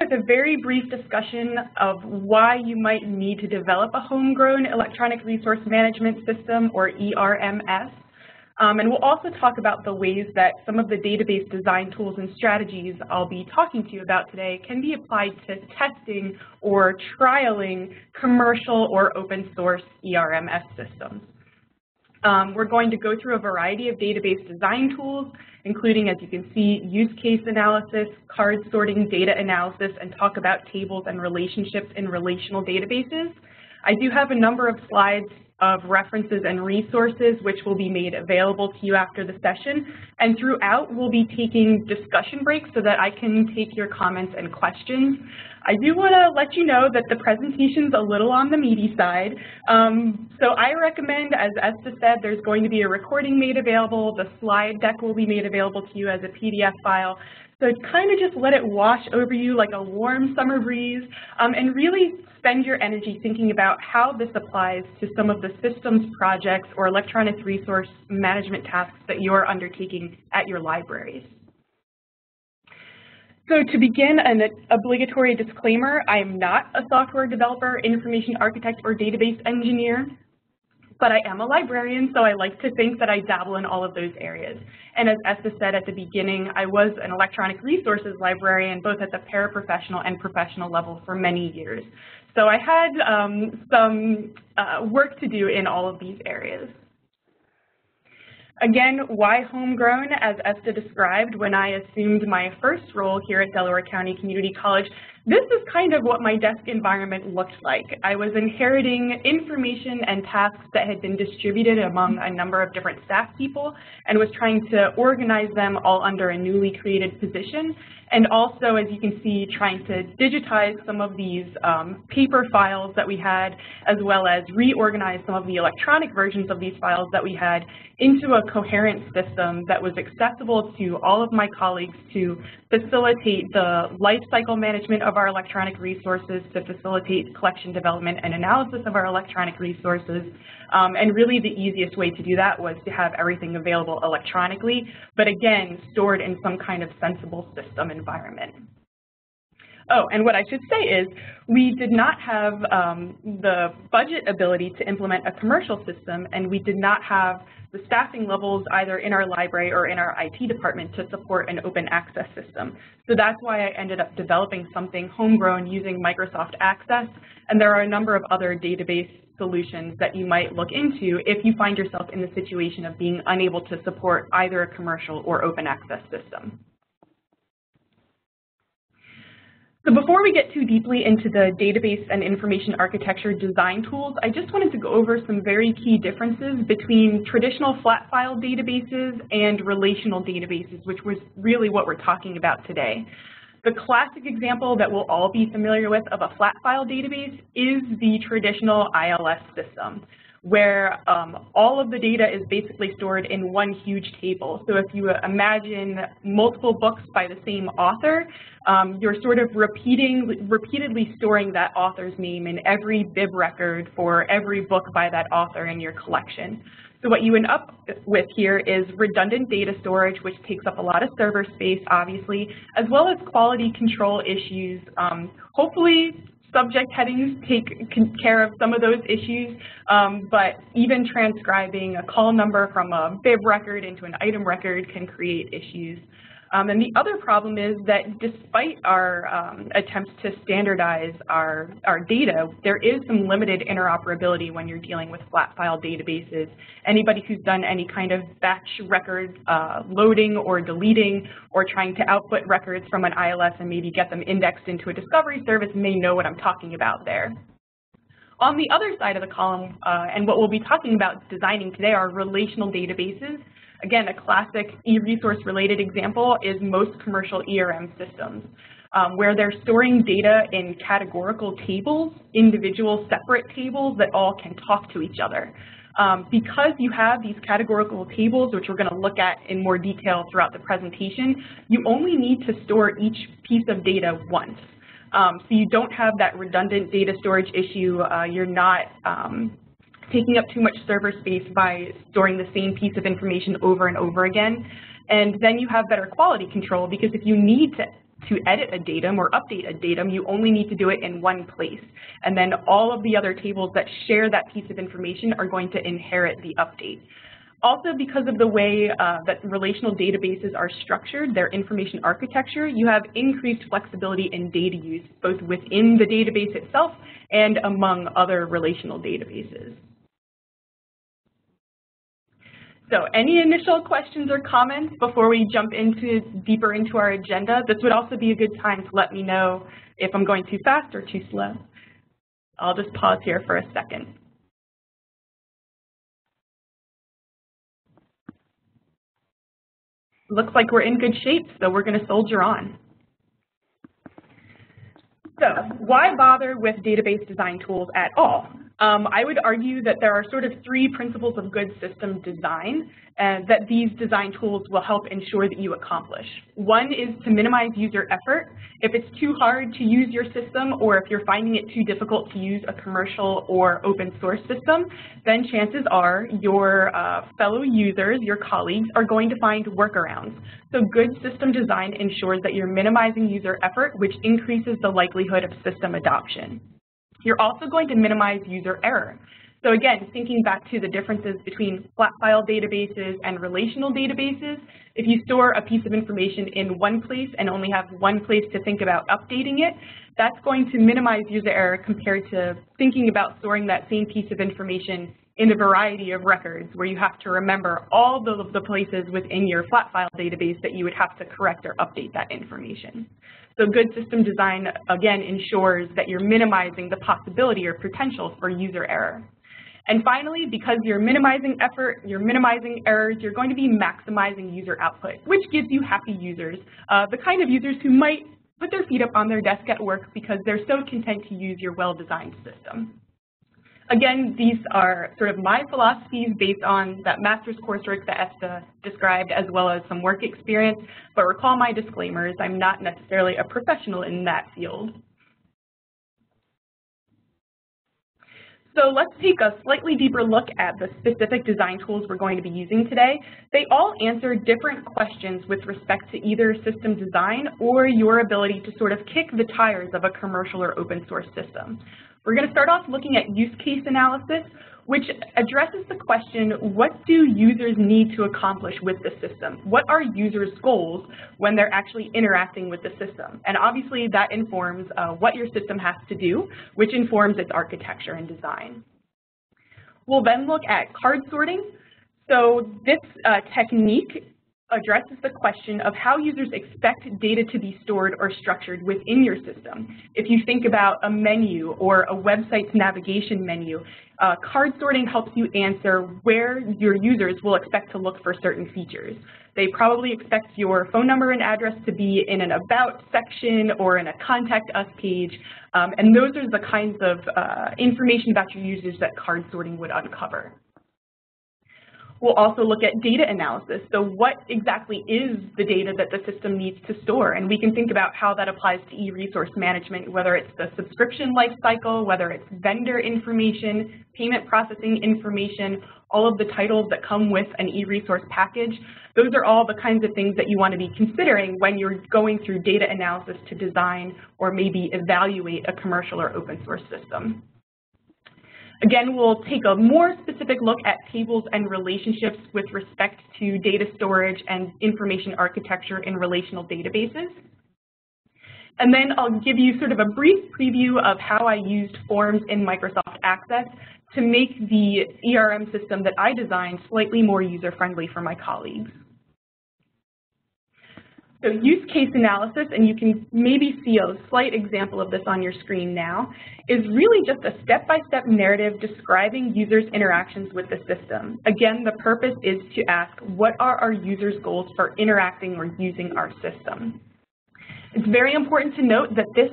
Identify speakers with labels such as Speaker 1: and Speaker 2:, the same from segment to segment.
Speaker 1: with a very brief discussion of why you might need to develop a homegrown electronic resource management system, or ERMS. Um, and we'll also talk about the ways that some of the database design tools and strategies I'll be talking to you about today can be applied to testing or trialing commercial or open source ERMS systems. Um, we're going to go through a variety of database design tools, including, as you can see, use case analysis, card sorting, data analysis, and talk about tables and relationships in relational databases. I do have a number of slides of references and resources which will be made available to you after the session. And throughout, we'll be taking discussion breaks so that I can take your comments and questions. I do want to let you know that the presentation's a little on the meaty side. Um, so I recommend, as Esther said, there's going to be a recording made available. The slide deck will be made available to you as a PDF file. So kind of just let it wash over you like a warm summer breeze um, and really spend your energy thinking about how this applies to some of the systems projects or electronic resource management tasks that you're undertaking at your libraries. So to begin, an obligatory disclaimer, I am not a software developer, information architect, or database engineer but I am a librarian, so I like to think that I dabble in all of those areas. And as Esther said at the beginning, I was an electronic resources librarian, both at the paraprofessional and professional level for many years. So I had um, some uh, work to do in all of these areas. Again, why homegrown, as Esther described when I assumed my first role here at Delaware County Community College, this is kind of what my desk environment looked like. I was inheriting information and tasks that had been distributed among a number of different staff people and was trying to organize them all under a newly created position. And also, as you can see, trying to digitize some of these um, paper files that we had, as well as reorganize some of the electronic versions of these files that we had into a coherent system that was accessible to all of my colleagues to facilitate the life cycle management of our electronic resources, to facilitate collection development and analysis of our electronic resources. Um, and really the easiest way to do that was to have everything available electronically, but again, stored in some kind of sensible system environment. Oh, and what I should say is we did not have um, the budget ability to implement a commercial system, and we did not have the staffing levels either in our library or in our IT department to support an open access system. So that's why I ended up developing something homegrown using Microsoft Access, and there are a number of other database solutions that you might look into if you find yourself in the situation of being unable to support either a commercial or open access system. So before we get too deeply into the database and information architecture design tools, I just wanted to go over some very key differences between traditional flat file databases and relational databases, which was really what we're talking about today. The classic example that we'll all be familiar with of a flat file database is the traditional ILS system where um, all of the data is basically stored in one huge table. So if you imagine multiple books by the same author, um, you're sort of repeating, repeatedly storing that author's name in every bib record for every book by that author in your collection. So what you end up with here is redundant data storage, which takes up a lot of server space, obviously, as well as quality control issues. Um, hopefully, subject headings take care of some of those issues, um, but even transcribing a call number from a bib record into an item record can create issues. Um, and the other problem is that despite our um, attempts to standardize our, our data, there is some limited interoperability when you're dealing with flat file databases. Anybody who's done any kind of batch record uh, loading or deleting or trying to output records from an ILS and maybe get them indexed into a discovery service may know what I'm talking about there. On the other side of the column, uh, and what we'll be talking about designing today are relational databases Again, a classic e-resource related example is most commercial ERM systems, um, where they're storing data in categorical tables, individual separate tables that all can talk to each other. Um, because you have these categorical tables, which we're going to look at in more detail throughout the presentation, you only need to store each piece of data once. Um, so you don't have that redundant data storage issue. Uh, you're not um, taking up too much server space by storing the same piece of information over and over again. And then you have better quality control because if you need to to edit a datum or update a datum, you only need to do it in one place. And then all of the other tables that share that piece of information are going to inherit the update. Also, because of the way uh, that relational databases are structured, their information architecture, you have increased flexibility in data use, both within the database itself and among other relational databases. So any initial questions or comments before we jump into deeper into our agenda? This would also be a good time to let me know if I'm going too fast or too slow. I'll just pause here for a second. Looks like we're in good shape, so we're going to soldier on. So why bother with database design tools at all? Um, I would argue that there are sort of three principles of good system design uh, that these design tools will help ensure that you accomplish. One is to minimize user effort. If it's too hard to use your system or if you're finding it too difficult to use a commercial or open source system, then chances are your uh, fellow users, your colleagues, are going to find workarounds. So good system design ensures that you're minimizing user effort, which increases the likelihood of system adoption. You're also going to minimize user error. So again, thinking back to the differences between flat file databases and relational databases, if you store a piece of information in one place and only have one place to think about updating it, that's going to minimize user error compared to thinking about storing that same piece of information in a variety of records where you have to remember all of the places within your flat file database that you would have to correct or update that information. So good system design, again, ensures that you're minimizing the possibility or potential for user error. And finally, because you're minimizing effort, you're minimizing errors, you're going to be maximizing user output, which gives you happy users, uh, the kind of users who might put their feet up on their desk at work because they're so content to use your well-designed system. Again, these are sort of my philosophies based on that master's coursework that Esther described as well as some work experience, but recall my disclaimers, I'm not necessarily a professional in that field. So let's take a slightly deeper look at the specific design tools we're going to be using today. They all answer different questions with respect to either system design or your ability to sort of kick the tires of a commercial or open source system. We're going to start off looking at use case analysis, which addresses the question, what do users need to accomplish with the system? What are users' goals when they're actually interacting with the system? And obviously that informs uh, what your system has to do, which informs its architecture and design. We'll then look at card sorting. So this uh, technique addresses the question of how users expect data to be stored or structured within your system. If you think about a menu or a website's navigation menu, uh, card sorting helps you answer where your users will expect to look for certain features. They probably expect your phone number and address to be in an About section or in a Contact Us page, um, and those are the kinds of uh, information about your users that card sorting would uncover. We'll also look at data analysis. So what exactly is the data that the system needs to store? And we can think about how that applies to e-resource management, whether it's the subscription lifecycle, whether it's vendor information, payment processing information, all of the titles that come with an e-resource package. Those are all the kinds of things that you want to be considering when you're going through data analysis to design or maybe evaluate a commercial or open source system. Again, we'll take a more specific look at tables and relationships with respect to data storage and information architecture in relational databases. And then I'll give you sort of a brief preview of how I used forms in Microsoft Access to make the ERM system that I designed slightly more user-friendly for my colleagues. So use case analysis, and you can maybe see a slight example of this on your screen now, is really just a step-by-step -step narrative describing users' interactions with the system. Again, the purpose is to ask, what are our users' goals for interacting or using our system? It's very important to note that this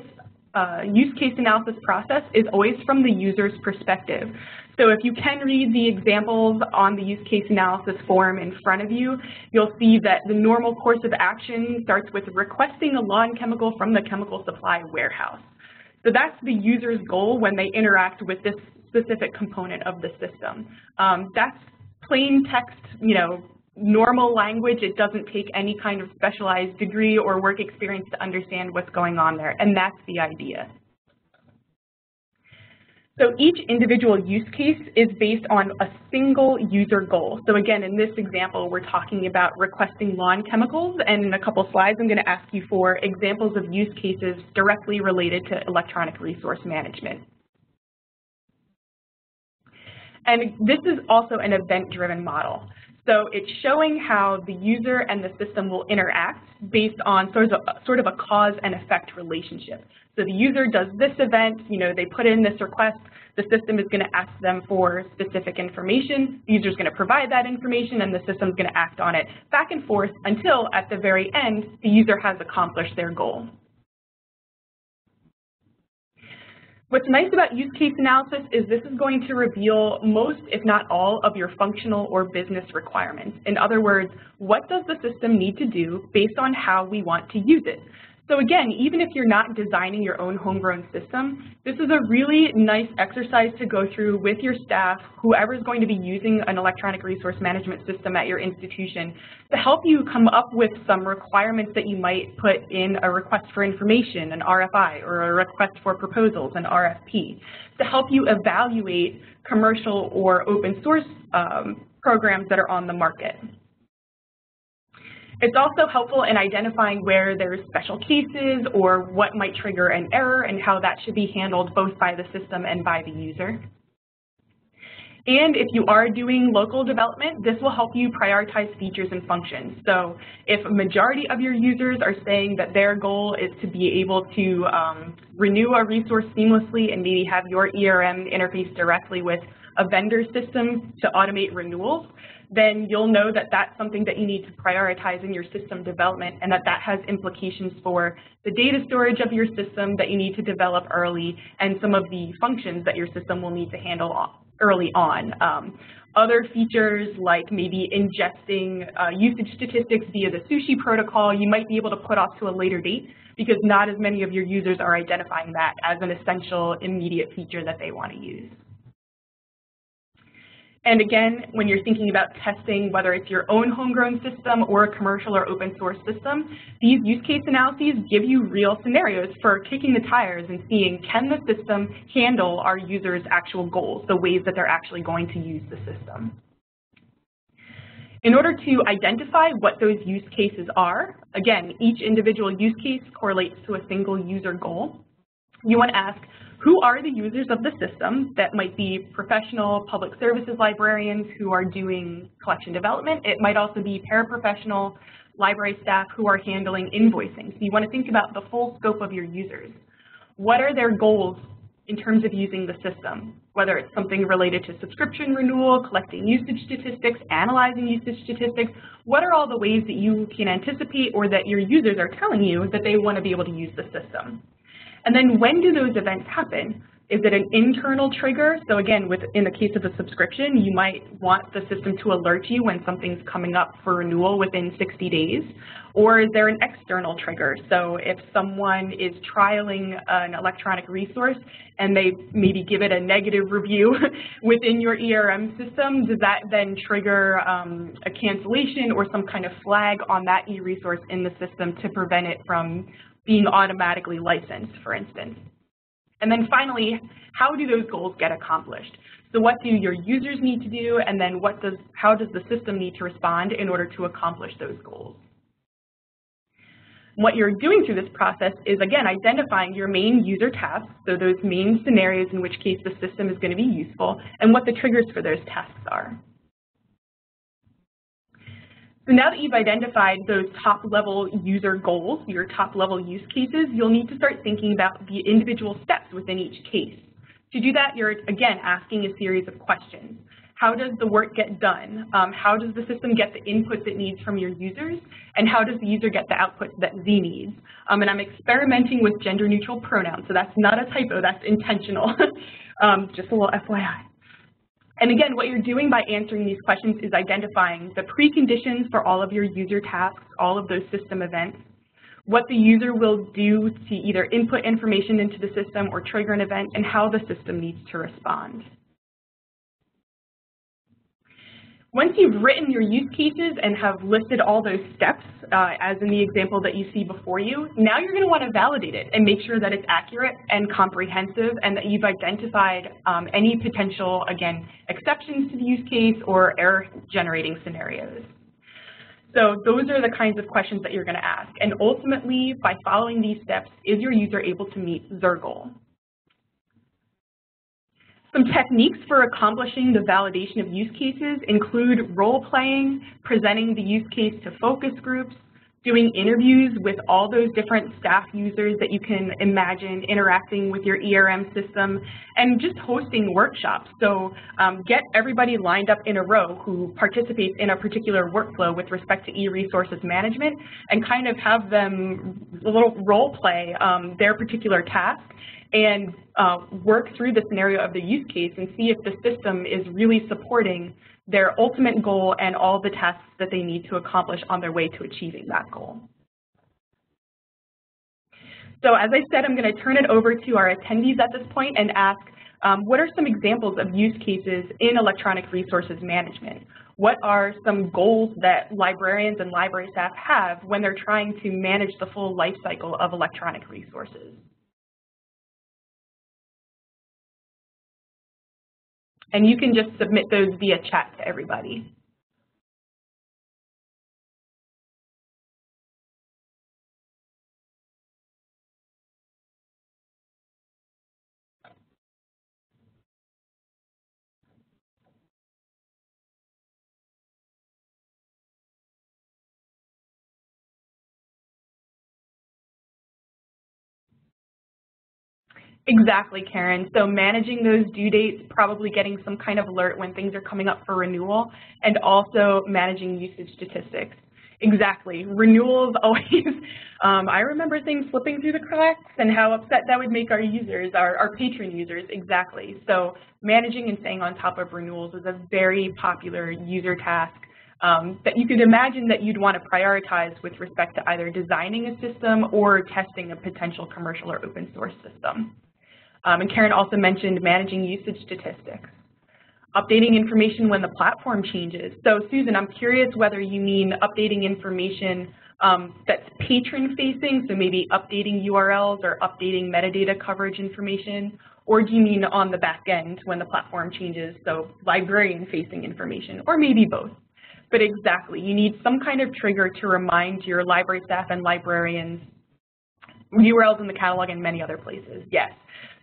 Speaker 1: uh, use case analysis process is always from the user's perspective. So if you can read the examples on the use case analysis form in front of you, you'll see that the normal course of action starts with requesting a lawn chemical from the chemical supply warehouse. So that's the user's goal when they interact with this specific component of the system. Um, that's plain text, you know, normal language. It doesn't take any kind of specialized degree or work experience to understand what's going on there, and that's the idea. So each individual use case is based on a single user goal. So again, in this example, we're talking about requesting lawn chemicals, and in a couple slides, I'm going to ask you for examples of use cases directly related to electronic resource management. And this is also an event-driven model. So it's showing how the user and the system will interact based on sort of, a, sort of a cause and effect relationship. So the user does this event, you know, they put in this request, the system is going to ask them for specific information, the user is going to provide that information, and the system is going to act on it back and forth until at the very end, the user has accomplished their goal. What's nice about use case analysis is this is going to reveal most, if not all, of your functional or business requirements. In other words, what does the system need to do based on how we want to use it? So again, even if you're not designing your own homegrown system, this is a really nice exercise to go through with your staff, whoever's going to be using an electronic resource management system at your institution, to help you come up with some requirements that you might put in a request for information, an RFI, or a request for proposals, an RFP, to help you evaluate commercial or open source um, programs that are on the market. It's also helpful in identifying where there's special cases or what might trigger an error and how that should be handled both by the system and by the user. And if you are doing local development, this will help you prioritize features and functions. So if a majority of your users are saying that their goal is to be able to um, renew a resource seamlessly and maybe have your ERM interface directly with a vendor system to automate renewals, then you'll know that that's something that you need to prioritize in your system development and that that has implications for the data storage of your system that you need to develop early and some of the functions that your system will need to handle early on. Um, other features like maybe ingesting uh, usage statistics via the SUSHI protocol, you might be able to put off to a later date because not as many of your users are identifying that as an essential immediate feature that they want to use. And again, when you're thinking about testing, whether it's your own homegrown system or a commercial or open source system, these use case analyses give you real scenarios for kicking the tires and seeing can the system handle our users' actual goals, the ways that they're actually going to use the system. In order to identify what those use cases are, again, each individual use case correlates to a single user goal. You want to ask, who are the users of the system that might be professional public services librarians who are doing collection development. It might also be paraprofessional library staff who are handling invoicing. So you want to think about the full scope of your users. What are their goals in terms of using the system, whether it's something related to subscription renewal, collecting usage statistics, analyzing usage statistics, what are all the ways that you can anticipate or that your users are telling you that they want to be able to use the system? And then when do those events happen? Is it an internal trigger? So again, with, in the case of a subscription, you might want the system to alert you when something's coming up for renewal within 60 days. Or is there an external trigger? So if someone is trialing an electronic resource and they maybe give it a negative review within your ERM system, does that then trigger um, a cancellation or some kind of flag on that e-resource in the system to prevent it from being automatically licensed, for instance. And then finally, how do those goals get accomplished? So what do your users need to do, and then what does, how does the system need to respond in order to accomplish those goals? What you're doing through this process is, again, identifying your main user tasks, so those main scenarios in which case the system is going to be useful, and what the triggers for those tasks are. So now that you've identified those top level user goals, your top level use cases, you'll need to start thinking about the individual steps within each case. To do that, you're again asking a series of questions. How does the work get done? Um, how does the system get the inputs it needs from your users? And how does the user get the outputs that Z needs? Um, and I'm experimenting with gender neutral pronouns, so that's not a typo, that's intentional. um, just a little FYI. And again, what you're doing by answering these questions is identifying the preconditions for all of your user tasks, all of those system events, what the user will do to either input information into the system or trigger an event, and how the system needs to respond. Once you've written your use cases and have listed all those steps, uh, as in the example that you see before you, now you're going to want to validate it and make sure that it's accurate and comprehensive and that you've identified um, any potential, again, exceptions to the use case or error-generating scenarios. So those are the kinds of questions that you're going to ask. And ultimately, by following these steps, is your user able to meet their goal? Some techniques for accomplishing the validation of use cases include role-playing, presenting the use case to focus groups, doing interviews with all those different staff users that you can imagine interacting with your ERM system, and just hosting workshops. So um, get everybody lined up in a row who participates in a particular workflow with respect to e-resources management and kind of have them a little role play um, their particular task and uh, work through the scenario of the use case and see if the system is really supporting their ultimate goal and all the tasks that they need to accomplish on their way to achieving that goal. So as I said, I'm going to turn it over to our attendees at this point and ask, um, what are some examples of use cases in electronic resources management? What are some goals that librarians and library staff have when they're trying to manage the full life cycle of electronic resources? And you can just submit those via chat to everybody. Exactly, Karen. So managing those due dates, probably getting some kind of alert when things are coming up for renewal, and also managing usage statistics. Exactly. Renewals always, um, I remember things slipping through the cracks and how upset that would make our users, our, our patron users, exactly. So managing and staying on top of renewals is a very popular user task um, that you could imagine that you'd want to prioritize with respect to either designing a system or testing a potential commercial or open source system. Um, and Karen also mentioned managing usage statistics. Updating information when the platform changes. So Susan, I'm curious whether you mean updating information um, that's patron-facing, so maybe updating URLs or updating metadata coverage information, or do you mean on the back end when the platform changes, so librarian-facing information, or maybe both? But exactly, you need some kind of trigger to remind your library staff and librarians URLs in the catalog and many other places, yes.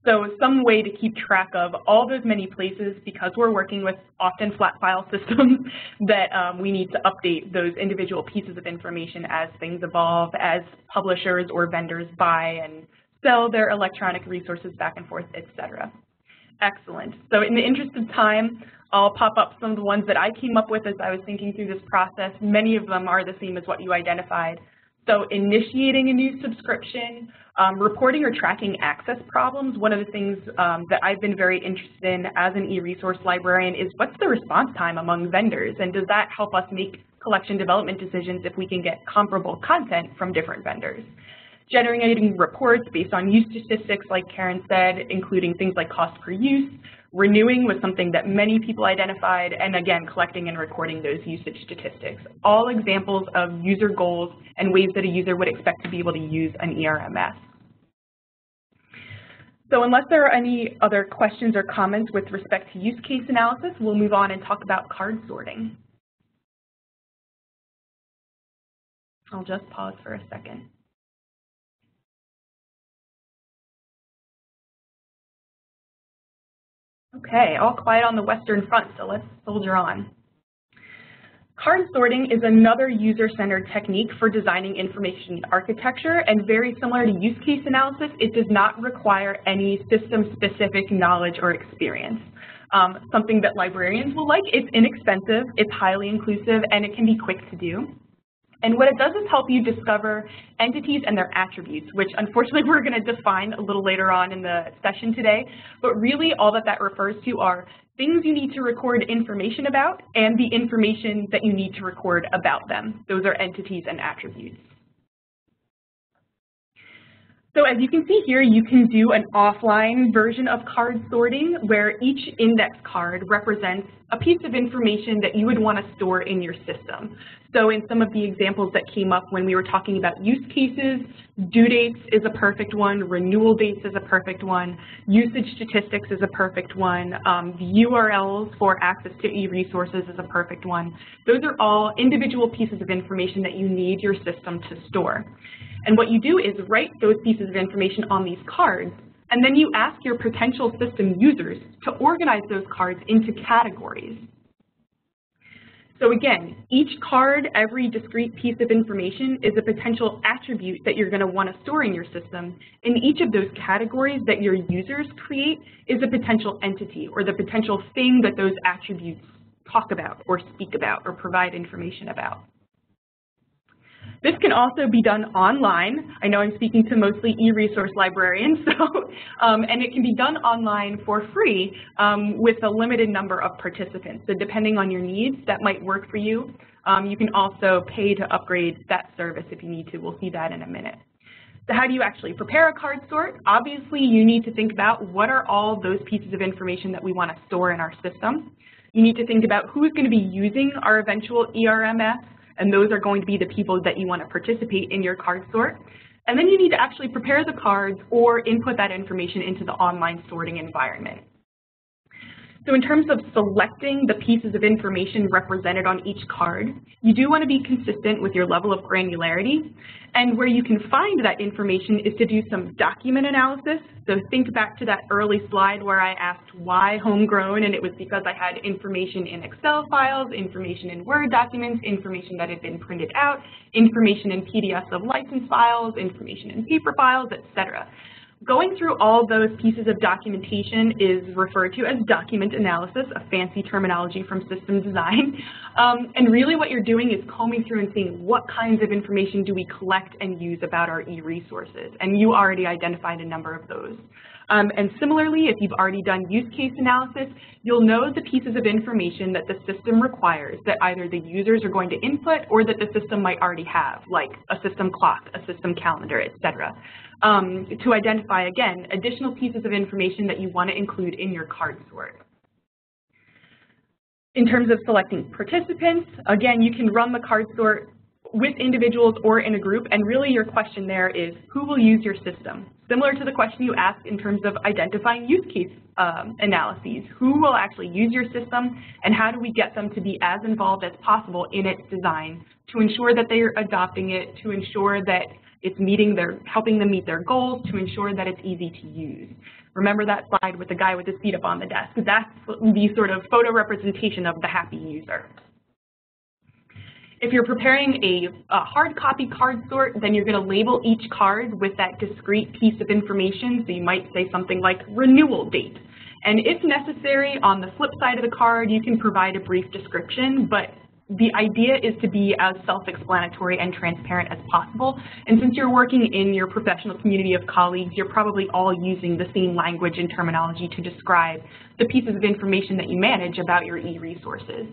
Speaker 1: So some way to keep track of all those many places because we're working with often flat file systems that um, we need to update those individual pieces of information as things evolve, as publishers or vendors buy and sell their electronic resources back and forth, et cetera. Excellent. So in the interest of time, I'll pop up some of the ones that I came up with as I was thinking through this process. Many of them are the same as what you identified. So initiating a new subscription, um, reporting or tracking access problems, one of the things um, that I've been very interested in as an e-resource librarian is what's the response time among vendors and does that help us make collection development decisions if we can get comparable content from different vendors? Generating reports based on use statistics, like Karen said, including things like cost per use, Renewing was something that many people identified, and again, collecting and recording those usage statistics. All examples of user goals and ways that a user would expect to be able to use an ERMS. So unless there are any other questions or comments with respect to use case analysis, we'll move on and talk about card sorting. I'll just pause for a second. Okay, all quiet on the Western Front, so let's soldier on. Card sorting is another user-centered technique for designing information architecture, and very similar to use case analysis, it does not require any system-specific knowledge or experience. Um, something that librarians will like, it's inexpensive, it's highly inclusive, and it can be quick to do. And what it does is help you discover entities and their attributes, which unfortunately we're going to define a little later on in the session today. But really all that that refers to are things you need to record information about and the information that you need to record about them. Those are entities and attributes. So as you can see here, you can do an offline version of card sorting where each index card represents a piece of information that you would want to store in your system. So in some of the examples that came up when we were talking about use cases, due dates is a perfect one, renewal dates is a perfect one, usage statistics is a perfect one, um, URLs for access to e-resources is a perfect one. Those are all individual pieces of information that you need your system to store. And what you do is write those pieces of information on these cards, and then you ask your potential system users to organize those cards into categories. So again, each card, every discrete piece of information is a potential attribute that you're going to want to store in your system. And each of those categories that your users create is a potential entity or the potential thing that those attributes talk about or speak about or provide information about. This can also be done online. I know I'm speaking to mostly e-resource librarians, so, um, and it can be done online for free um, with a limited number of participants. So depending on your needs, that might work for you. Um, you can also pay to upgrade that service if you need to. We'll see that in a minute. So how do you actually prepare a card sort? Obviously, you need to think about what are all those pieces of information that we want to store in our system. You need to think about who's going to be using our eventual ERMS and those are going to be the people that you want to participate in your card sort. And then you need to actually prepare the cards or input that information into the online sorting environment. So in terms of selecting the pieces of information represented on each card, you do want to be consistent with your level of granularity. And where you can find that information is to do some document analysis. So think back to that early slide where I asked why homegrown, and it was because I had information in Excel files, information in Word documents, information that had been printed out, information in PDFs of license files, information in paper files, etc. Going through all those pieces of documentation is referred to as document analysis, a fancy terminology from system design. Um, and really what you're doing is combing through and seeing what kinds of information do we collect and use about our e-resources. And you already identified a number of those. Um, and similarly, if you've already done use case analysis, you'll know the pieces of information that the system requires that either the users are going to input or that the system might already have, like a system clock, a system calendar, etc um, to identify, again, additional pieces of information that you want to include in your card sort. In terms of selecting participants, again, you can run the card sort with individuals or in a group, and really your question there is who will use your system? Similar to the question you asked in terms of identifying use case um, analyses. Who will actually use your system, and how do we get them to be as involved as possible in its design to ensure that they are adopting it, to ensure that it's meeting their, helping them meet their goals to ensure that it's easy to use. Remember that slide with the guy with his feet up on the desk? That's the sort of photo representation of the happy user. If you're preparing a, a, hard copy card sort, then you're going to label each card with that discrete piece of information. So you might say something like renewal date. And if necessary, on the flip side of the card, you can provide a brief description, but the idea is to be as self-explanatory and transparent as possible. And since you're working in your professional community of colleagues, you're probably all using the same language and terminology to describe the pieces of information that you manage about your e-resources.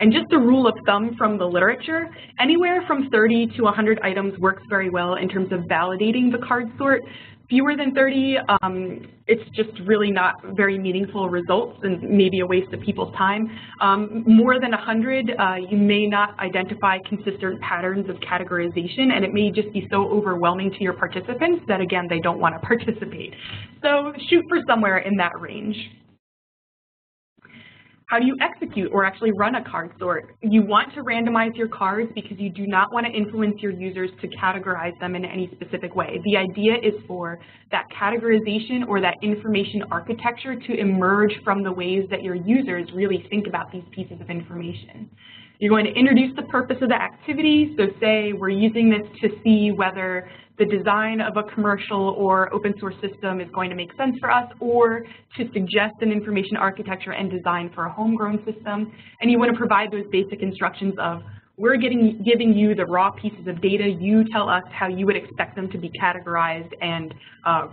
Speaker 1: And just a rule of thumb from the literature, anywhere from 30 to 100 items works very well in terms of validating the card sort fewer than 30, um, it's just really not very meaningful results and maybe a waste of people's time. Um, more than 100, uh, you may not identify consistent patterns of categorization and it may just be so overwhelming to your participants that again, they don't want to participate. So shoot for somewhere in that range. How do you execute or actually run a card sort? You want to randomize your cards because you do not want to influence your users to categorize them in any specific way. The idea is for that categorization or that information architecture to emerge from the ways that your users really think about these pieces of information. You're going to introduce the purpose of the activity. So say we're using this to see whether the design of a commercial or open source system is going to make sense for us or to suggest an information architecture and design for a homegrown system. And you want to provide those basic instructions of we're getting, giving you the raw pieces of data. You tell us how you would expect them to be categorized and uh,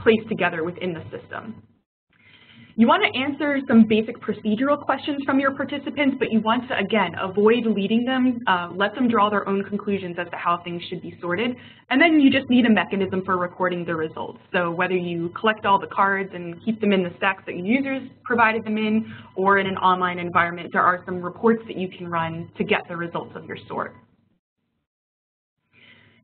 Speaker 1: placed together within the system. You want to answer some basic procedural questions from your participants, but you want to, again, avoid leading them, uh, let them draw their own conclusions as to how things should be sorted, and then you just need a mechanism for recording the results. So whether you collect all the cards and keep them in the stacks that your users provided them in, or in an online environment, there are some reports that you can run to get the results of your sort.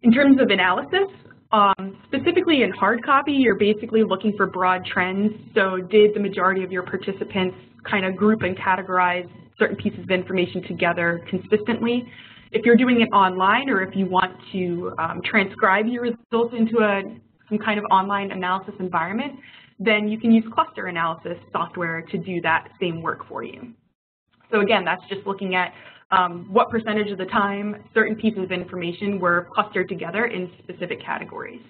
Speaker 1: In terms of analysis, um, specifically in hard copy, you're basically looking for broad trends. So did the majority of your participants kind of group and categorize certain pieces of information together consistently? If you're doing it online or if you want to um, transcribe your results into a, some kind of online analysis environment, then you can use cluster analysis software to do that same work for you. So again, that's just looking at um, what percentage of the time certain pieces of information were clustered together in specific categories.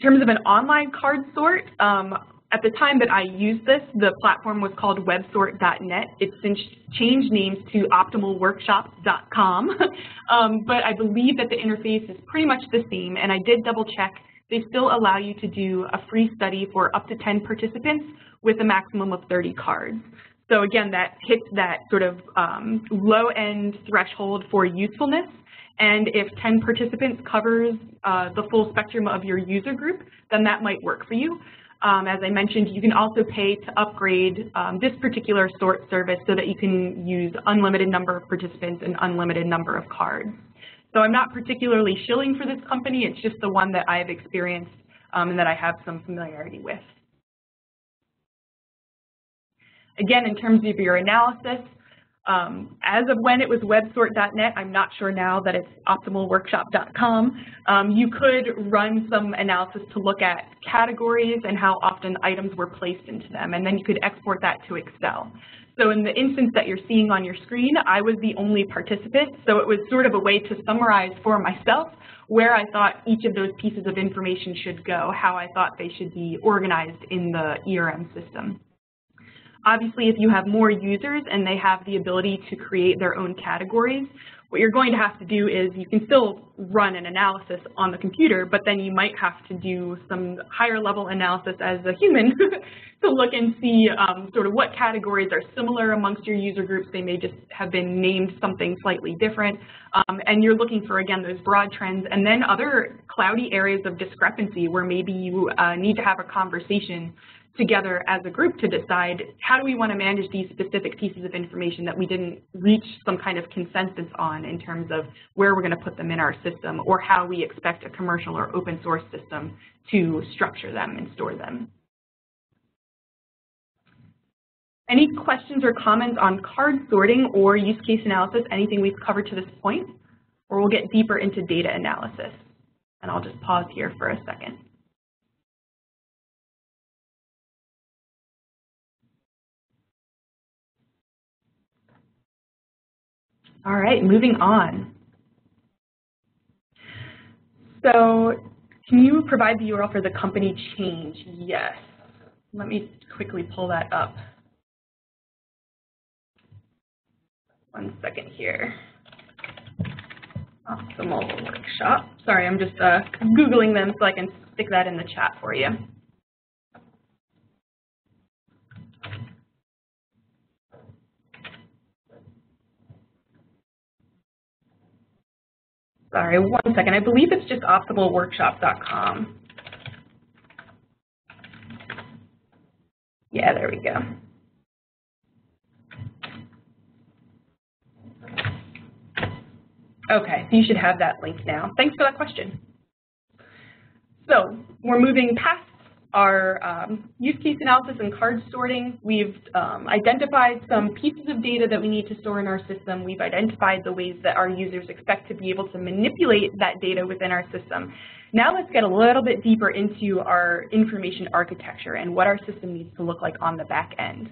Speaker 1: In terms of an online card sort, um, at the time that I used this, the platform was called websort.net. It's since changed names to optimalworkshops.com, um, but I believe that the interface is pretty much the same, and I did double check. They still allow you to do a free study for up to 10 participants with a maximum of 30 cards. So again, that hits that sort of um, low-end threshold for usefulness. And if 10 participants covers uh, the full spectrum of your user group, then that might work for you. Um, as I mentioned, you can also pay to upgrade um, this particular sort service so that you can use unlimited number of participants and unlimited number of cards. So I'm not particularly shilling for this company, it's just the one that I've experienced um, and that I have some familiarity with. Again, in terms of your analysis, um, as of when it was websort.net, I'm not sure now that it's optimalworkshop.com, um, you could run some analysis to look at categories and how often items were placed into them, and then you could export that to Excel. So in the instance that you're seeing on your screen, I was the only participant, so it was sort of a way to summarize for myself where I thought each of those pieces of information should go, how I thought they should be organized in the ERM system. Obviously, if you have more users and they have the ability to create their own categories, what you're going to have to do is you can still run an analysis on the computer, but then you might have to do some higher level analysis as a human to look and see um, sort of what categories are similar amongst your user groups. They may just have been named something slightly different. Um, and you're looking for, again, those broad trends and then other cloudy areas of discrepancy where maybe you uh, need to have a conversation together as a group to decide how do we want to manage these specific pieces of information that we didn't reach some kind of consensus on in terms of where we're going to put them in our system or how we expect a commercial or open source system to structure them and store them. Any questions or comments on card sorting or use case analysis, anything we've covered to this point? Or we'll get deeper into data analysis. And I'll just pause here for a second. All right, moving on. So can you provide the URL for the company change? Yes. Let me quickly pull that up. One second here. Optimal workshop. Sorry, I'm just uh, Googling them so I can stick that in the chat for you. Sorry, one second. I believe it's just optimalworkshop.com. Yeah, there we go. Okay, you should have that link now. Thanks for that question. So we're moving past our um, use case analysis and card sorting. We've um, identified some pieces of data that we need to store in our system. We've identified the ways that our users expect to be able to manipulate that data within our system. Now let's get a little bit deeper into our information architecture and what our system needs to look like on the back end.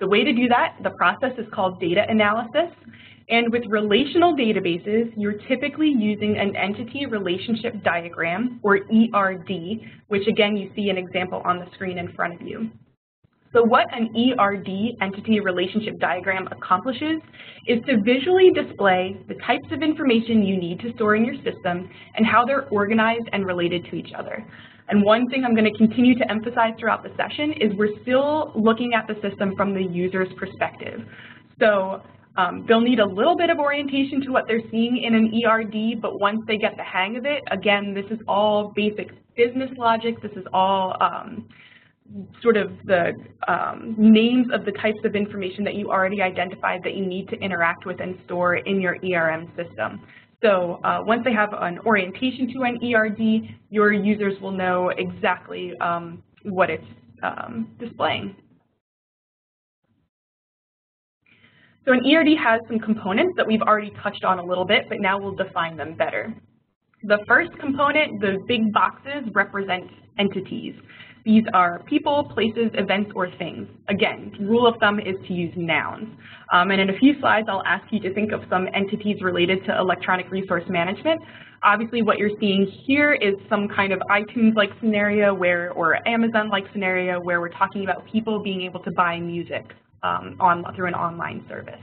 Speaker 1: The way to do that, the process is called data analysis. And with relational databases, you're typically using an entity relationship diagram, or ERD, which again you see an example on the screen in front of you. So what an ERD, Entity Relationship Diagram, accomplishes is to visually display the types of information you need to store in your system and how they're organized and related to each other. And one thing I'm going to continue to emphasize throughout the session is we're still looking at the system from the user's perspective. So um, they'll need a little bit of orientation to what they're seeing in an ERD, but once they get the hang of it, again, this is all basic business logic. This is all um, sort of the um, names of the types of information that you already identified that you need to interact with and store in your ERM system. So uh, once they have an orientation to an ERD, your users will know exactly um, what it's um, displaying. So an ERD has some components that we've already touched on a little bit, but now we'll define them better. The first component, the big boxes, represent entities. These are people, places, events, or things. Again, rule of thumb is to use nouns. Um, and in a few slides, I'll ask you to think of some entities related to electronic resource management. Obviously, what you're seeing here is some kind of iTunes-like scenario where, or Amazon-like scenario where we're talking about people being able to buy music um, on, through an online service.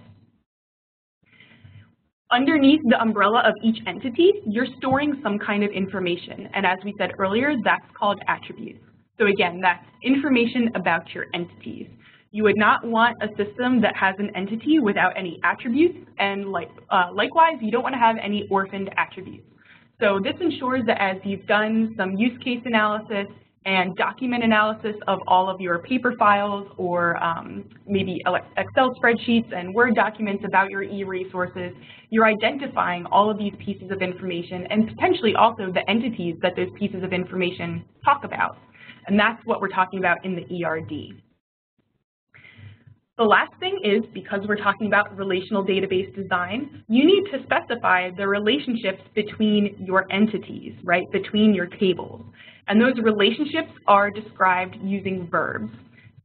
Speaker 1: Underneath the umbrella of each entity, you're storing some kind of information. And as we said earlier, that's called attributes. So again, that's information about your entities. You would not want a system that has an entity without any attributes, and like, uh, likewise, you don't want to have any orphaned attributes. So this ensures that as you've done some use case analysis and document analysis of all of your paper files or um, maybe Excel spreadsheets and Word documents about your e-resources, you're identifying all of these pieces of information and potentially also the entities that those pieces of information talk about. And that's what we're talking about in the ERD. The last thing is, because we're talking about relational database design, you need to specify the relationships between your entities, right, between your tables. And those relationships are described using verbs.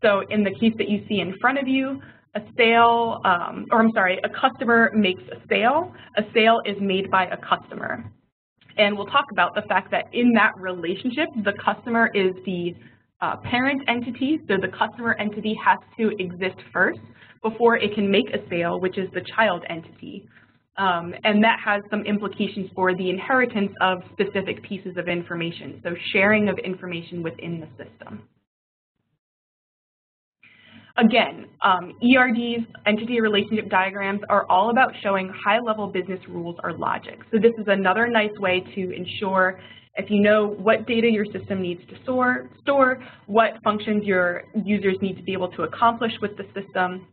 Speaker 1: So in the case that you see in front of you, a sale, um, or I'm sorry, a customer makes a sale. A sale is made by a customer. And we'll talk about the fact that in that relationship, the customer is the uh, parent entity, so the customer entity has to exist first before it can make a sale, which is the child entity. Um, and that has some implications for the inheritance of specific pieces of information, so sharing of information within the system. Again, um, ERDs, entity relationship diagrams, are all about showing high-level business rules or logic. So this is another nice way to ensure if you know what data your system needs to store, store, what functions your users need to be able to accomplish with the system,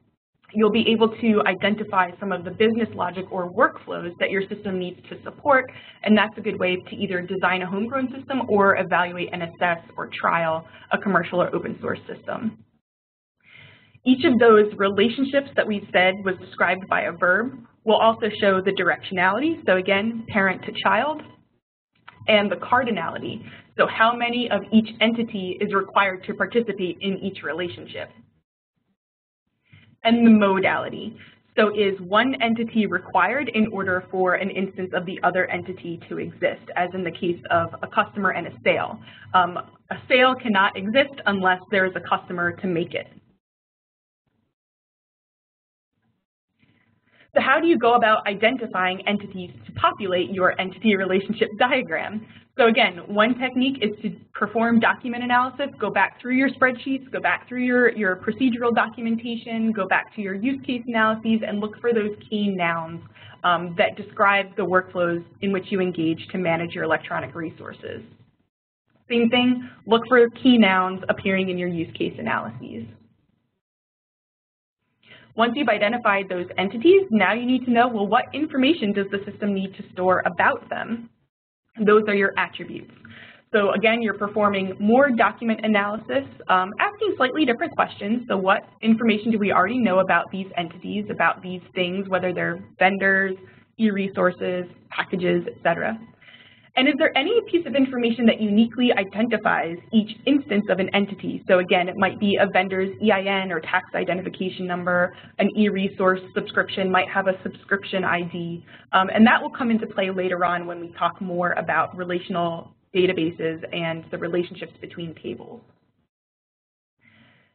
Speaker 1: you'll be able to identify some of the business logic or workflows that your system needs to support, and that's a good way to either design a homegrown system or evaluate and assess or trial a commercial or open source system. Each of those relationships that we said was described by a verb will also show the directionality, so again, parent to child, and the cardinality, so how many of each entity is required to participate in each relationship. And the modality, so is one entity required in order for an instance of the other entity to exist, as in the case of a customer and a sale. Um, a sale cannot exist unless there is a customer to make it. So how do you go about identifying entities to populate your entity relationship diagram? So again, one technique is to perform document analysis, go back through your spreadsheets, go back through your, your procedural documentation, go back to your use case analyses, and look for those key nouns um, that describe the workflows in which you engage to manage your electronic resources. Same thing, look for key nouns appearing in your use case analyses. Once you've identified those entities, now you need to know, well, what information does the system need to store about them? Those are your attributes. So again, you're performing more document analysis, um, asking slightly different questions. So what information do we already know about these entities, about these things, whether they're vendors, e-resources, packages, et cetera? And is there any piece of information that uniquely identifies each instance of an entity? So again, it might be a vendor's EIN or tax identification number, an e-resource subscription might have a subscription ID, um, and that will come into play later on when we talk more about relational databases and the relationships between tables.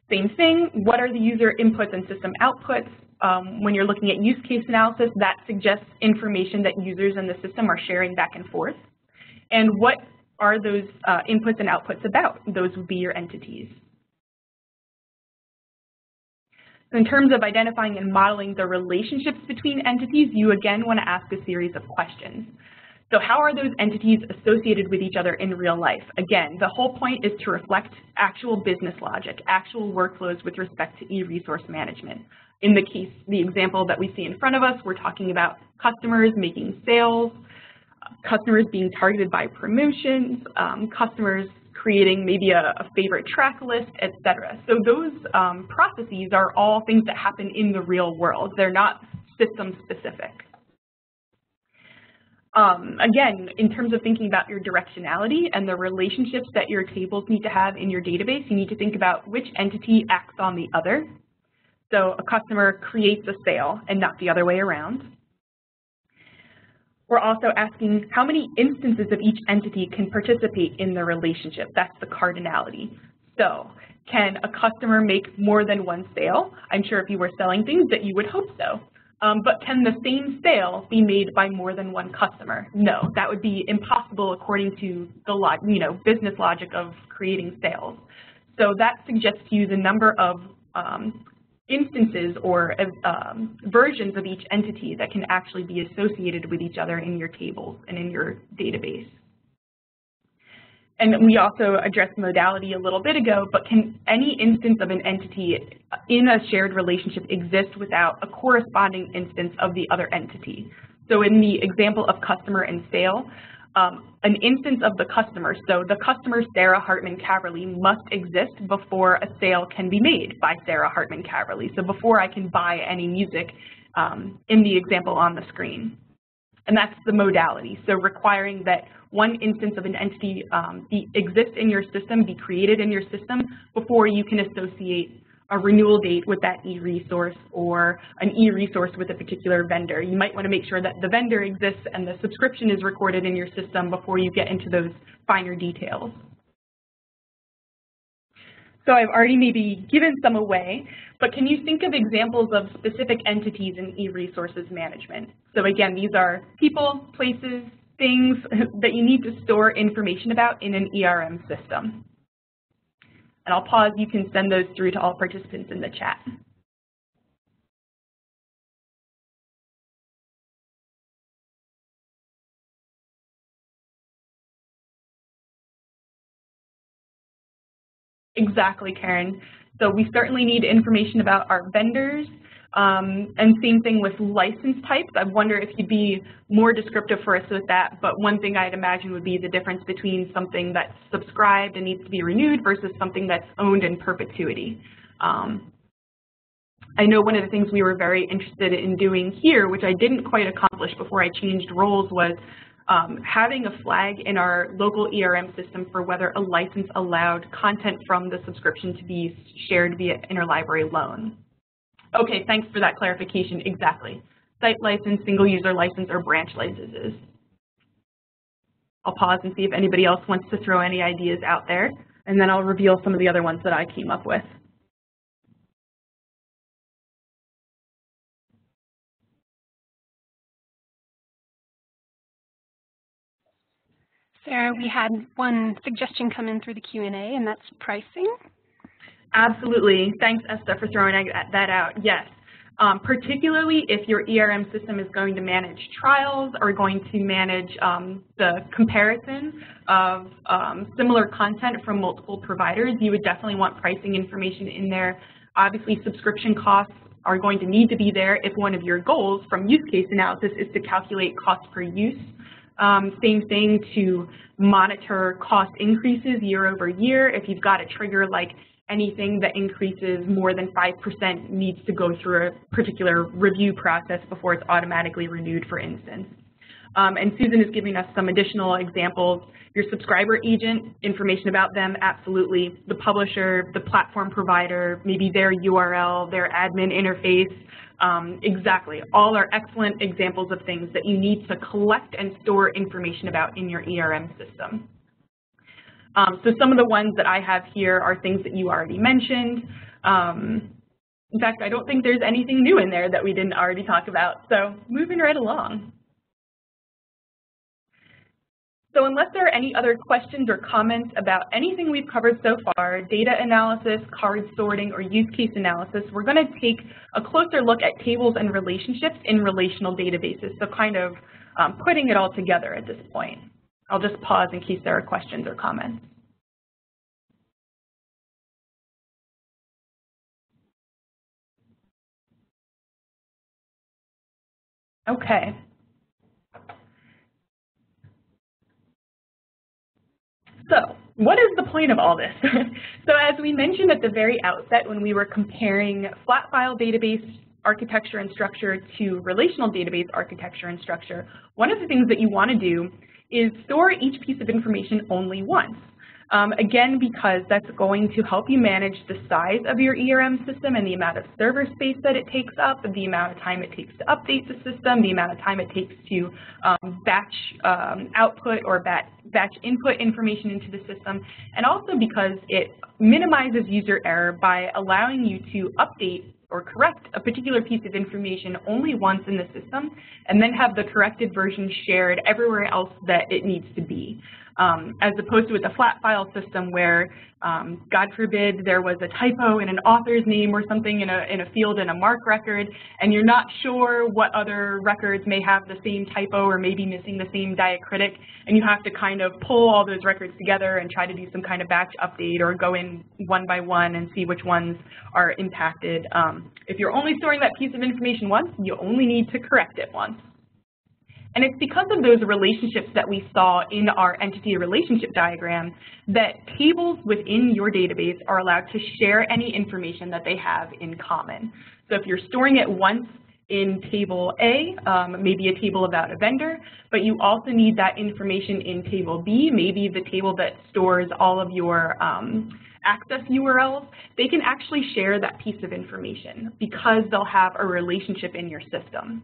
Speaker 1: Same thing, what are the user inputs and system outputs? Um, when you're looking at use case analysis, that suggests information that users in the system are sharing back and forth. And what are those uh, inputs and outputs about? Those would be your entities. In terms of identifying and modeling the relationships between entities, you again want to ask a series of questions. So how are those entities associated with each other in real life? Again, the whole point is to reflect actual business logic, actual workflows with respect to e-resource management. In the case, the example that we see in front of us, we're talking about customers making sales, customers being targeted by promotions, um, customers creating maybe a, a, favorite track list, etc. So those um, processes are all things that happen in the real world. They're not system specific. Um, again, in terms of thinking about your directionality and the relationships that your tables need to have in your database, you need to think about which entity acts on the other. So a customer creates a sale and not the other way around. We're also asking how many instances of each entity can participate in the relationship. That's the cardinality. So can a customer make more than one sale? I'm sure if you were selling things that you would hope so. Um, but can the same sale be made by more than one customer? No, that would be impossible according to the you know, business logic of creating sales. So that suggests to you the number of um, instances or um, versions of each entity that can actually be associated with each other in your tables and in your database. And we also addressed modality a little bit ago, but can any instance of an entity in a shared relationship exist without a corresponding instance of the other entity? So in the example of customer and sale, um, an instance of the customer, so the customer Sarah Hartman Caverly must exist before a sale can be made by Sarah Hartman Caverly. So before I can buy any music um, in the example on the screen. And that's the modality, so requiring that one instance of an entity um, be, exist in your system, be created in your system before you can associate a renewal date with that e-resource or an e-resource with a particular vendor. You might want to make sure that the vendor exists and the subscription is recorded in your system before you get into those finer details. So I've already maybe given some away, but can you think of examples of specific entities in e-resources management? So again, these are people, places, things that you need to store information about in an ERM system. And I'll pause, you can send those through to all participants in the chat. Exactly, Karen. So we certainly need information about our vendors, um, and same thing with license types. I wonder if you'd be more descriptive for us with that, but one thing I'd imagine would be the difference between something that's subscribed and needs to be renewed versus something that's owned in perpetuity. Um, I know one of the things we were very interested in doing here, which I didn't quite accomplish before I changed roles, was um, having a flag in our local ERM system for whether a license allowed content from the subscription to be shared via interlibrary loan. Okay, thanks for that clarification. Exactly. Site license, single user license, or branch licenses. I'll pause and see if anybody else wants to throw any ideas out there, and then I'll reveal some of the other ones that I came up with.
Speaker 2: Sarah, we had one suggestion come in through the Q&A, and that's pricing.
Speaker 1: Absolutely. Thanks, Esther, for throwing that out. Yes. Um, particularly if your ERM system is going to manage trials or going to manage um, the comparison of um, similar content from multiple providers, you would definitely want pricing information in there. Obviously, subscription costs are going to need to be there if one of your goals from use case analysis is to calculate cost per use. Um, same thing to monitor cost increases year over year. If you've got a trigger like anything that increases more than 5% needs to go through a particular review process before it's automatically renewed, for instance. Um, and Susan is giving us some additional examples. Your subscriber agent, information about them, absolutely. The publisher, the platform provider, maybe their URL, their admin interface, um, exactly. All are excellent examples of things that you need to collect and store information about in your ERM system. Um, so some of the ones that I have here are things that you already mentioned. Um, in fact, I don't think there's anything new in there that we didn't already talk about, so moving right along. So unless there are any other questions or comments about anything we've covered so far, data analysis, card sorting, or use case analysis, we're going to take a closer look at tables and relationships in relational databases, so kind of um, putting it all together at this point. I'll just pause in case there are questions or comments. Okay. So what is the point of all this? so as we mentioned at the very outset when we were comparing flat file database architecture and structure to relational database architecture and structure, one of the things that you want to do is store each piece of information only once. Um, again, because that's going to help you manage the size of your ERM system and the amount of server space that it takes up, the amount of time it takes to update the system, the amount of time it takes to um, batch um, output or batch, batch input information into the system, and also because it minimizes user error by allowing you to update or correct a particular piece of information only once in the system and then have the corrected version shared everywhere else that it needs to be um, as opposed to with a flat file system where, um, God forbid, there was a typo in an author's name or something in a, in a field in a MARC record, and you're not sure what other records may have the same typo or maybe missing the same diacritic, and you have to kind of pull all those records together and try to do some kind of batch update or go in one by one and see which ones are impacted. Um, if you're only storing that piece of information once, you only need to correct it once. And it's because of those relationships that we saw in our entity relationship diagram that tables within your database are allowed to share any information that they have in common. So if you're storing it once in table A, um, maybe a table about a vendor, but you also need that information in table B, maybe the table that stores all of your um, access URLs, they can actually share that piece of information because they'll have a relationship in your system.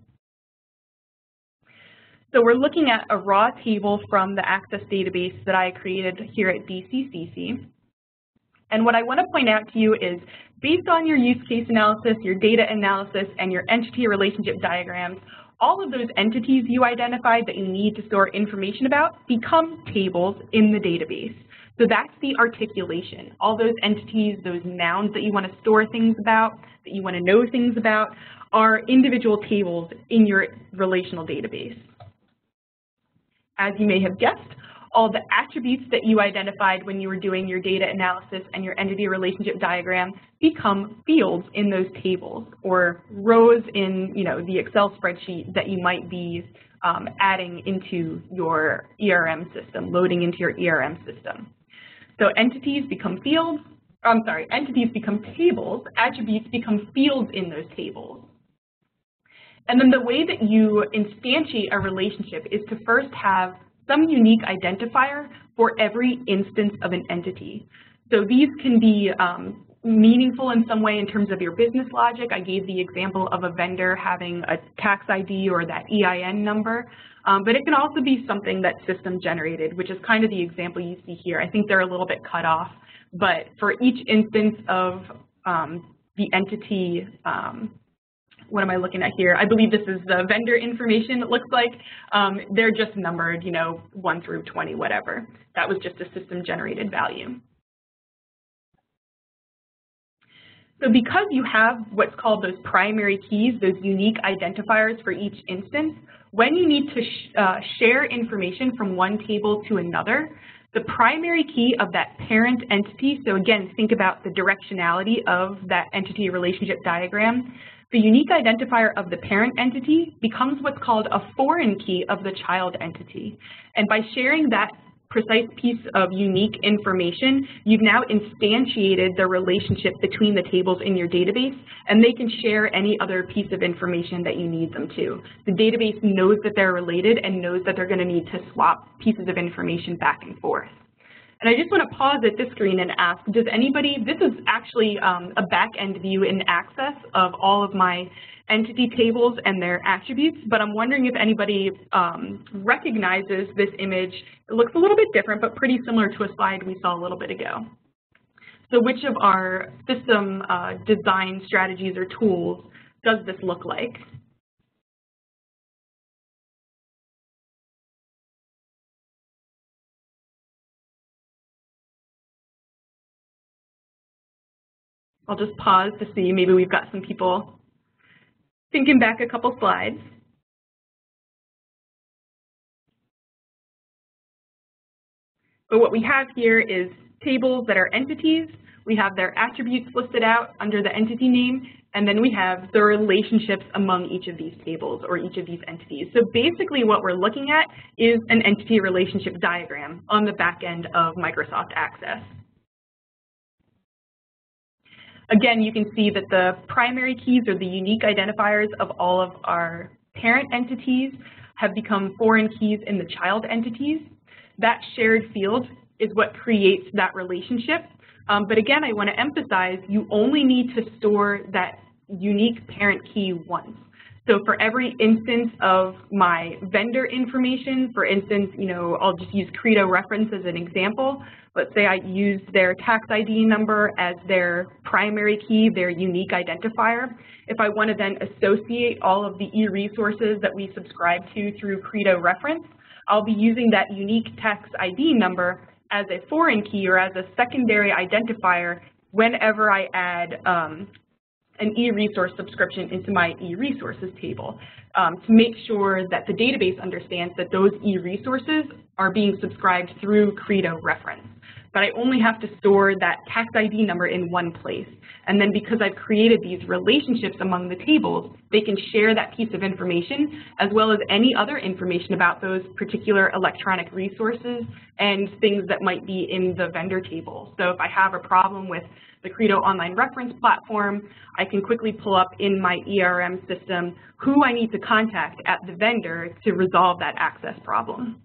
Speaker 1: So we're looking at a raw table from the Access database that I created here at DCCC. And what I want to point out to you is based on your use case analysis, your data analysis, and your entity relationship diagrams, all of those entities you identified that you need to store information about become tables in the database. So that's the articulation. All those entities, those nouns that you want to store things about, that you want to know things about, are individual tables in your relational database. As you may have guessed, all the attributes that you identified when you were doing your data analysis and your entity relationship diagram become fields in those tables or rows in you know, the Excel spreadsheet that you might be um, adding into your ERM system, loading into your ERM system. So entities become fields, I'm sorry, entities become tables, attributes become fields in those tables. And then the way that you instantiate a relationship is to first have some unique identifier for every instance of an entity. So these can be um, meaningful in some way in terms of your business logic. I gave the example of a vendor having a tax ID or that EIN number, um, but it can also be something that's system generated, which is kind of the example you see here. I think they're a little bit cut off, but for each instance of um, the entity um, what am I looking at here? I believe this is the vendor information, it looks like. Um, they're just numbered, you know, 1 through 20, whatever. That was just a system-generated value. So because you have what's called those primary keys, those unique identifiers for each instance, when you need to sh uh, share information from one table to another, the primary key of that parent entity, so again, think about the directionality of that entity relationship diagram, the unique identifier of the parent entity becomes what's called a foreign key of the child entity. And by sharing that precise piece of unique information, you've now instantiated the relationship between the tables in your database, and they can share any other piece of information that you need them to. The database knows that they're related and knows that they're going to need to swap pieces of information back and forth. And I just want to pause at this screen and ask, does anybody, this is actually um, a back-end view in Access of all of my entity tables and their attributes, but I'm wondering if anybody um, recognizes this image. It looks a little bit different, but pretty similar to a slide we saw a little bit ago. So which of our system uh, design strategies or tools does this look like? I'll just pause to see, maybe we've got some people thinking back a couple slides. But what we have here is tables that are entities. We have their attributes listed out under the entity name, and then we have the relationships among each of these tables or each of these entities. So basically what we're looking at is an entity relationship diagram on the back end of Microsoft Access. Again, you can see that the primary keys or the unique identifiers of all of our parent entities have become foreign keys in the child entities. That shared field is what creates that relationship. Um, but again, I want to emphasize you only need to store that unique parent key once. So for every instance of my vendor information, for instance, you know, I'll just use Credo reference as an example. Let's say I use their tax ID number as their primary key, their unique identifier. If I want to then associate all of the e-resources that we subscribe to through Credo reference, I'll be using that unique tax ID number as a foreign key or as a secondary identifier whenever I add um, an e-resource subscription into my e-resources table um, to make sure that the database understands that those e-resources are being subscribed through Credo reference. But I only have to store that tax ID number in one place. And then because I've created these relationships among the tables, they can share that piece of information as well as any other information about those particular electronic resources and things that might be in the vendor table. So if I have a problem with the Credo Online Reference Platform, I can quickly pull up in my ERM system who I need to contact at the vendor to resolve that access problem.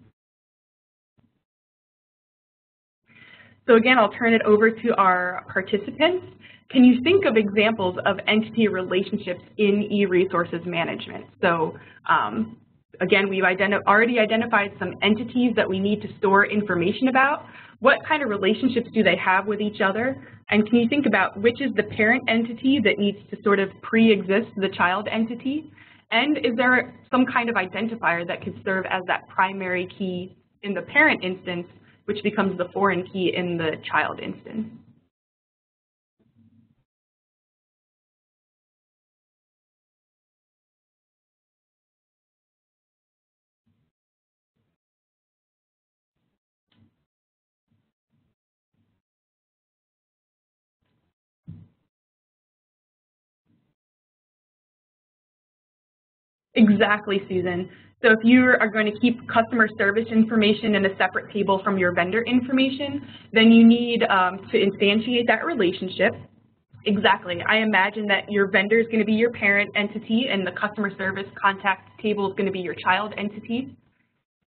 Speaker 1: So again, I'll turn it over to our participants. Can you think of examples of entity relationships in e-resources management? So um, again, we've identi already identified some entities that we need to store information about. What kind of relationships do they have with each other? And can you think about which is the parent entity that needs to sort of pre-exist the child entity? And is there some kind of identifier that could serve as that primary key in the parent instance, which becomes the foreign key in the child instance? Exactly, Susan. So if you are going to keep customer service information in a separate table from your vendor information, then you need um, to instantiate that relationship. Exactly. I imagine that your vendor is going to be your parent entity and the customer service contact table is going to be your child entity.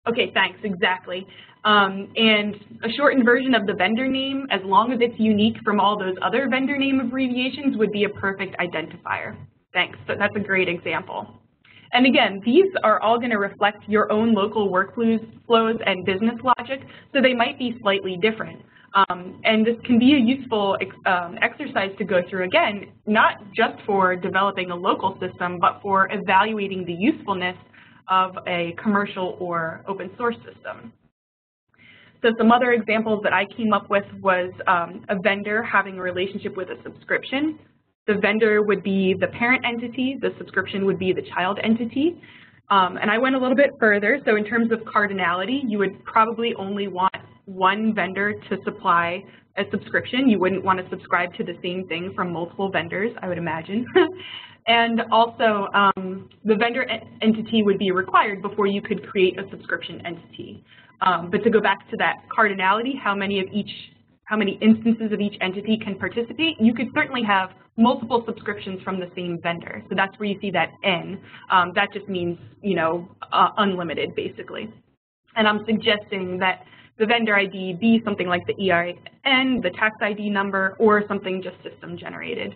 Speaker 1: Okay, thanks, exactly. Um, and a shortened version of the vendor name, as long as it's unique from all those other vendor name abbreviations, would be a perfect identifier. Thanks, so that's a great example. And again, these are all going to reflect your own local workflows and business logic, so they might be slightly different. Um, and this can be a useful ex um, exercise to go through, again, not just for developing a local system, but for evaluating the usefulness of a commercial or open source system. So some other examples that I came up with was um, a vendor having a relationship with a subscription. The vendor would be the parent entity, the subscription would be the child entity. Um, and I went a little bit further, so in terms of cardinality, you would probably only want one vendor to supply a subscription. You wouldn't want to subscribe to the same thing from multiple vendors, I would imagine. and also, um, the vendor entity would be required before you could create a subscription entity. Um, but to go back to that cardinality, how many of each how many instances of each entity can participate, you could certainly have multiple subscriptions from the same vendor. So that's where you see that N. Um, that just means, you know, uh, unlimited, basically. And I'm suggesting that the vendor ID be something like the EIN, the tax ID number, or something just system generated.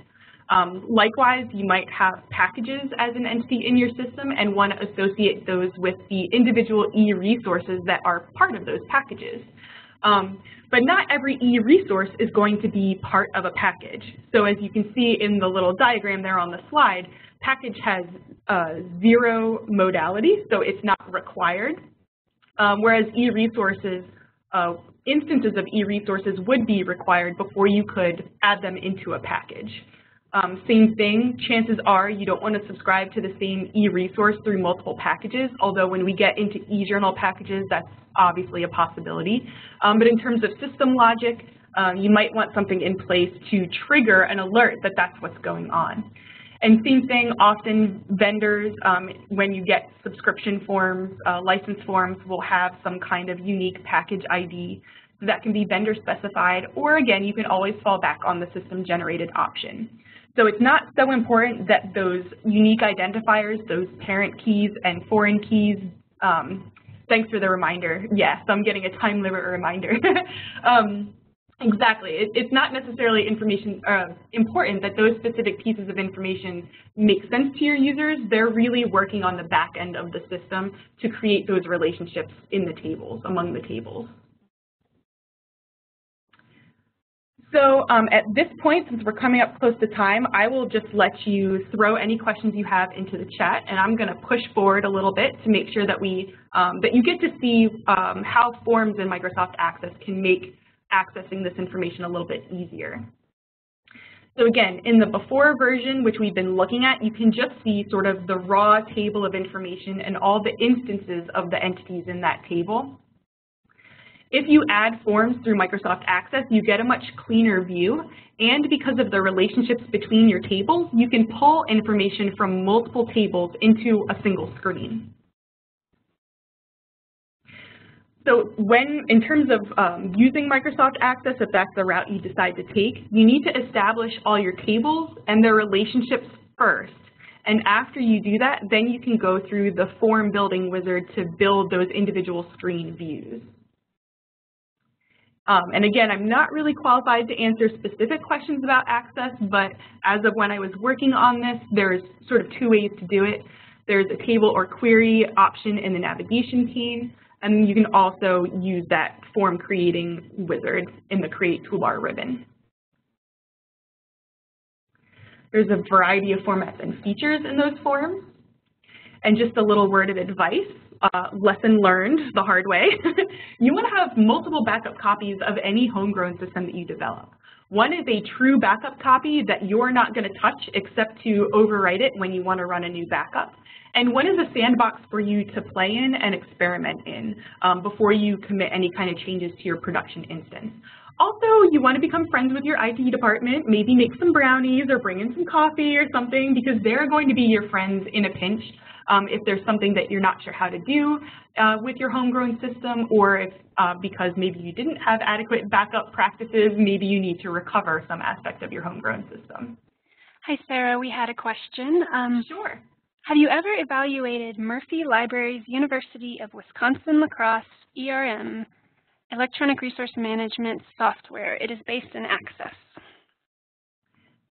Speaker 1: Um, likewise, you might have packages as an entity in your system and want to associate those with the individual e-resources that are part of those packages. Um, but not every e-resource is going to be part of a package. So as you can see in the little diagram there on the slide, package has uh, zero modality, so it's not required. Um, whereas e-resources, uh, instances of e-resources would be required before you could add them into a package. Um, same thing, chances are you don't want to subscribe to the same e-resource through multiple packages, although when we get into e-journal packages, that's obviously a possibility. Um, but in terms of system logic, um, you might want something in place to trigger an alert that that's what's going on. And same thing, often vendors, um, when you get subscription forms, uh, license forms, will have some kind of unique package ID that can be vendor specified, or again, you can always fall back on the system generated option. So it's not so important that those unique identifiers, those parent keys and foreign keys, um, thanks for the reminder. Yes, I'm getting a time limit reminder. um, exactly. It, it's not necessarily information uh, important that those specific pieces of information make sense to your users. They're really working on the back end of the system to create those relationships in the tables, among the tables. So um, at this point, since we're coming up close to time, I will just let you throw any questions you have into the chat, and I'm going to push forward a little bit to make sure that we um, that you get to see um, how forms in Microsoft Access can make accessing this information a little bit easier. So again, in the before version, which we've been looking at, you can just see sort of the raw table of information and all the instances of the entities in that table. If you add forms through Microsoft Access, you get a much cleaner view, and because of the relationships between your tables, you can pull information from multiple tables into a single screen. So when, in terms of um, using Microsoft Access, if that's the route you decide to take, you need to establish all your tables and their relationships first. And after you do that, then you can go through the form building wizard to build those individual screen views. Um, and again, I'm not really qualified to answer specific questions about access, but as of when I was working on this, there's sort of two ways to do it. There's a table or query option in the navigation pane, and you can also use that form creating wizard in the Create Toolbar ribbon. There's a variety of formats and features in those forms. And just a little word of advice, uh, lesson learned the hard way, you want to have multiple backup copies of any homegrown system that you develop. One is a true backup copy that you're not going to touch except to overwrite it when you want to run a new backup. And one is a sandbox for you to play in and experiment in um, before you commit any kind of changes to your production instance. Also, you want to become friends with your IT department, maybe make some brownies or bring in some coffee or something because they're going to be your friends in a pinch um, if there's something that you're not sure how to do uh, with your homegrown system, or if uh, because maybe you didn't have adequate backup practices, maybe you need to recover some aspect of your homegrown system.
Speaker 2: Hi, Sarah. We had a question. Um,
Speaker 1: sure.
Speaker 2: Have you ever evaluated Murphy Libraries University of Wisconsin-La Crosse ERM, Electronic Resource Management Software? It is based in Access.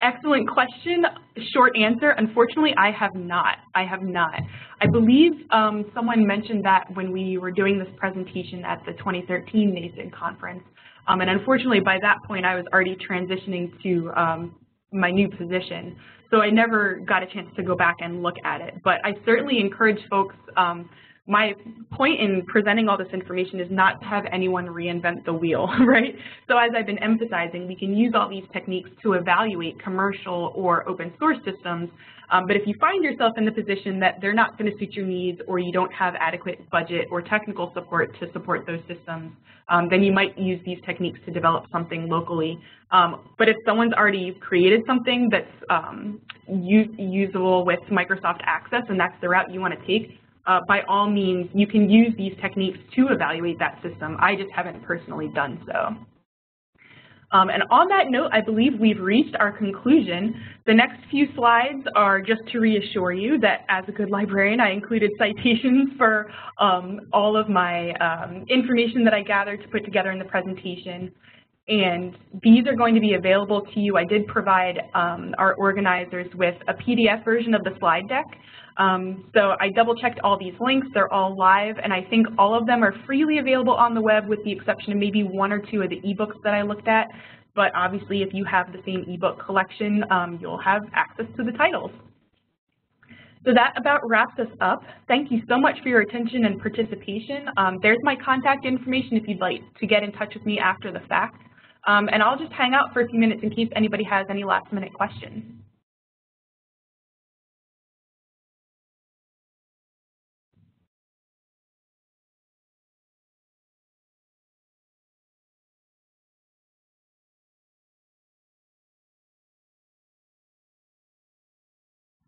Speaker 1: Excellent question. Short answer, unfortunately, I have not. I have not. I believe um, someone mentioned that when we were doing this presentation at the 2013 NASIG conference. Um, and unfortunately, by that point, I was already transitioning to um, my new position. So I never got a chance to go back and look at it. But I certainly encourage folks um, my point in presenting all this information is not to have anyone reinvent the wheel, right? So as I've been emphasizing, we can use all these techniques to evaluate commercial or open source systems, um, but if you find yourself in the position that they're not going to suit your needs or you don't have adequate budget or technical support to support those systems, um, then you might use these techniques to develop something locally. Um, but if someone's already created something that's um, usable with Microsoft Access and that's the route you want to take, uh, by all means, you can use these techniques to evaluate that system. I just haven't personally done so. Um, and on that note, I believe we've reached our conclusion. The next few slides are just to reassure you that as a good librarian, I included citations for um, all of my um, information that I gathered to put together in the presentation. And these are going to be available to you. I did provide um, our organizers with a PDF version of the slide deck. Um, so I double checked all these links, they're all live, and I think all of them are freely available on the web with the exception of maybe one or two of the ebooks that I looked at. But obviously if you have the same ebook collection, um, you'll have access to the titles. So that about wraps us up. Thank you so much for your attention and participation. Um, there's my contact information if you'd like to get in touch with me after the fact. Um, and I'll just hang out for a few minutes in case anybody has any last minute questions.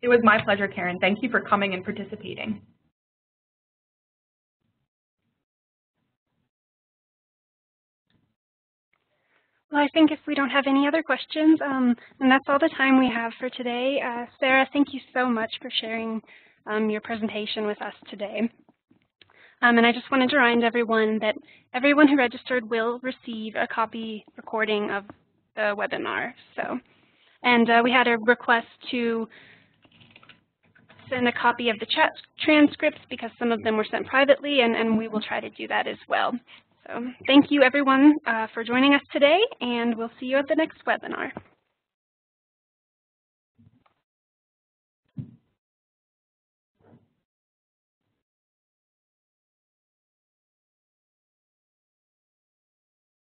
Speaker 1: It was my pleasure, Karen. Thank you for coming and participating.
Speaker 2: Well, I think if we don't have any other questions, um, and that's all the time we have for today. Uh, Sarah, thank you so much for sharing um, your presentation with us today. Um, and I just wanted to remind everyone that everyone who registered will receive a copy recording of the webinar. So, and uh, we had a request to send a copy of the chat transcripts because some of them were sent privately, and, and we will try to do that as well. So thank you, everyone, uh, for joining us today, and we'll see you at the next webinar.